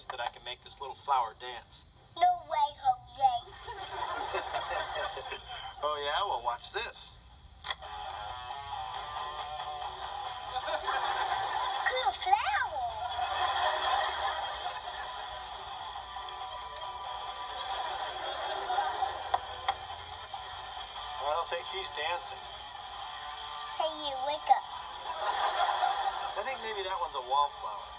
promise that I can make this little flower dance. No way, Jose. oh, yeah? Well, watch this. Cool flower. I don't think she's dancing. Hey, you, wake up. I think maybe that one's a wallflower.